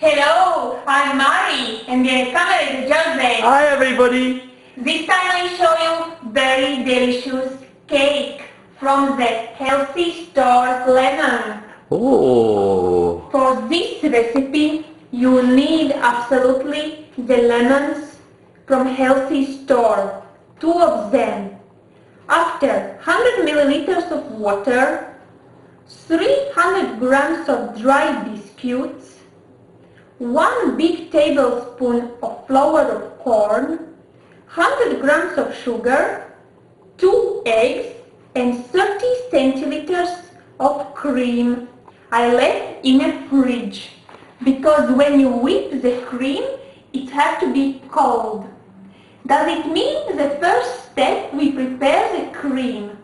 Hello, I'm Mari, and the camera is Jose. Hi everybody! This time I show you very delicious cake from the Healthy Store Lemon. Oh, For this recipe, you need absolutely the lemons from Healthy Store, two of them. After 100 milliliters of water, 300 grams of dry biscuits, 1 big tablespoon of flour of corn, 100 grams of sugar, 2 eggs and 30 centiliters of cream. I left in a fridge because when you whip the cream it has to be cold. Does it mean the first step we prepare the cream,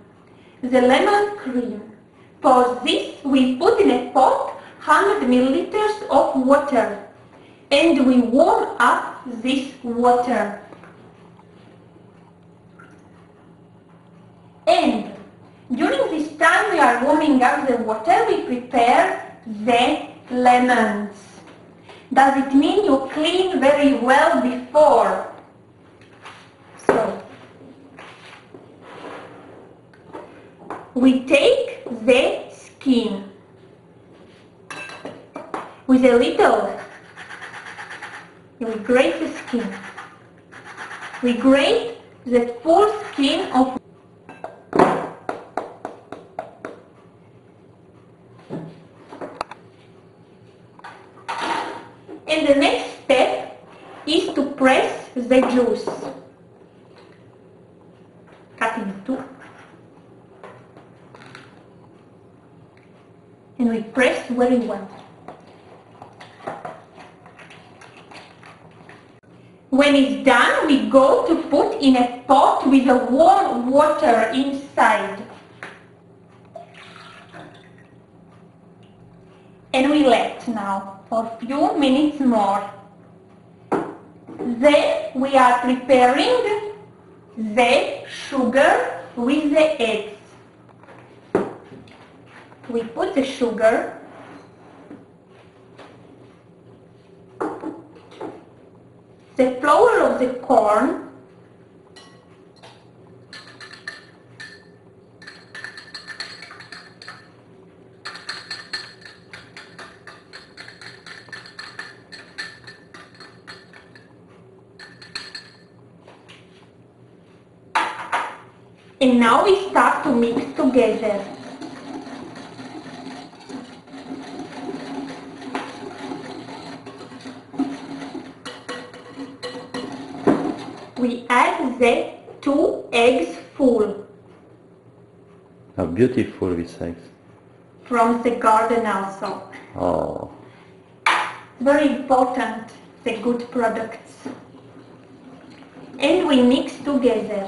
the lemon cream. For this we put in a pot 100 milliliters of water and we warm up this water. And during this time we are warming up the water, we prepare the lemons. Does it mean you clean very well before? So, we take the skin with a little, we grate the skin. We grate the full skin of And the next step is to press the juice. Cut in two. And we press very well. When it's done, we go to put in a pot with a warm water inside. And we let now for a few minutes more. Then we are preparing the sugar with the eggs. We put the sugar the flour of the corn and now we start to mix together. We add the two eggs full how beautiful this eggs. from the garden also. Oh, Very important, the good products. And we mix together.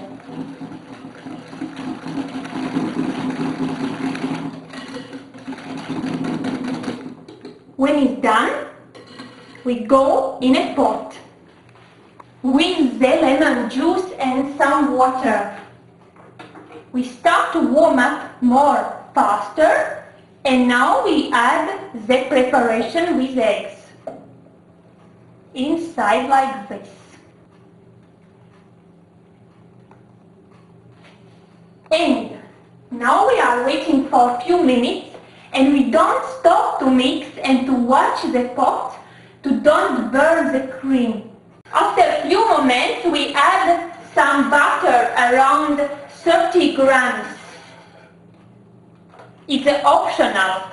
When it's done, we go in a pot with the lemon juice and some water. We start to warm up more faster and now we add the preparation with eggs. Inside like this. And now we are waiting for a few minutes and we don't stop to mix and to watch the pot to don't burn the cream. After a few moments we add some butter around 30 grams. It's optional.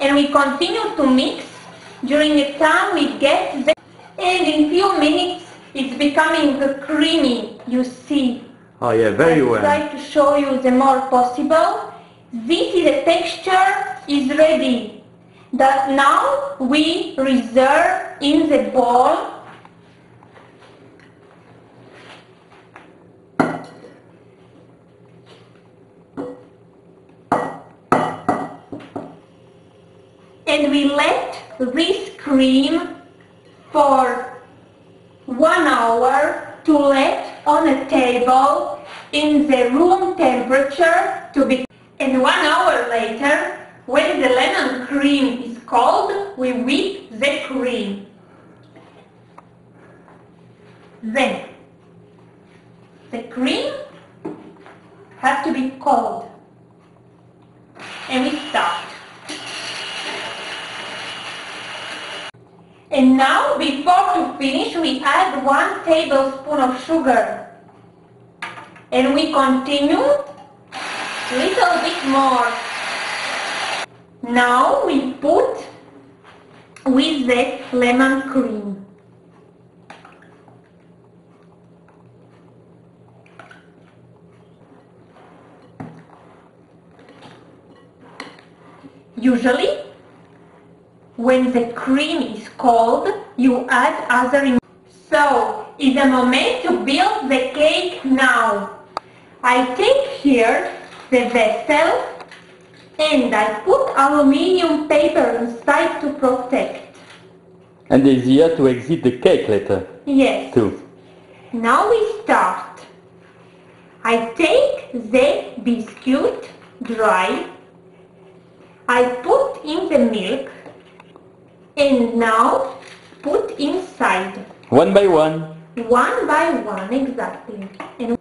And we continue to mix during the time we get the and in few minutes it's becoming creamy, you see. oh yeah, very I well. try to show you the more possible. This is the texture is ready. That now we reserve in the bowl and we let this cream for one hour to let on a table in the room temperature to be and one hour later when the lemon cream is cold, we whip the cream. Then, the cream has to be cold. And we start. And now, before to finish, we add one tablespoon of sugar. And we continue little bit more. Now we put with the lemon cream. Usually, when the cream is cold, you add other ingredients. So, it's a moment to build the cake now. I take here the vessel and I put aluminium paper inside to protect. And here to exit the cake later, Yes. too. Now we start. I take the biscuit dry. I put in the milk and now put inside One by one. one by one exactly. And,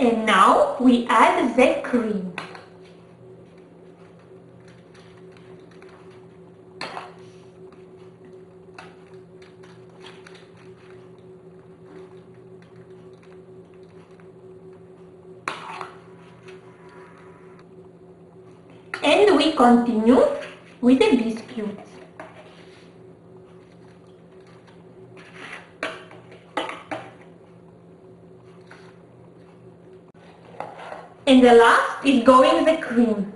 and now we add the cream. And we continue with the biscuits. And the last is going the cream.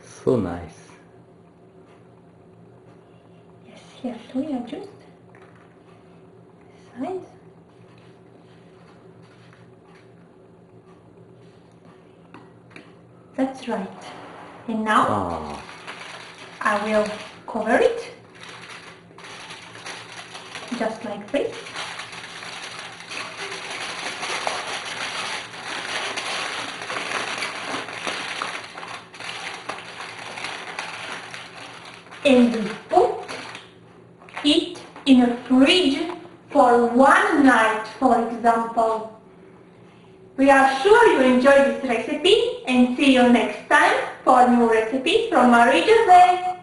So nice. Yes, here do we adjust size. That's right. And now Ah, I will cover it just like this. And we put it in a fridge for one night, for example. We are sure you enjoyed this recipe and see you next time for new recipes from Marie Jose.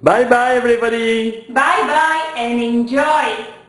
Bye bye everybody! Bye bye and enjoy!